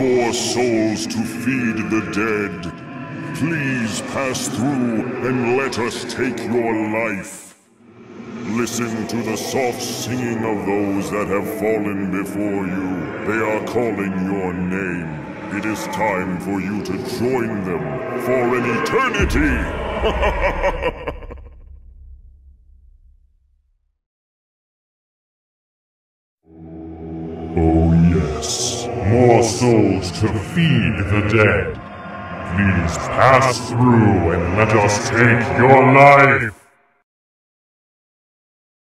souls to feed the dead. Please pass through and let us take your life. Listen to the soft singing of those that have fallen before you. They are calling your name. It is time for you to join them for an eternity! Oh yes, more souls to feed the dead. Please pass through and let us take your life.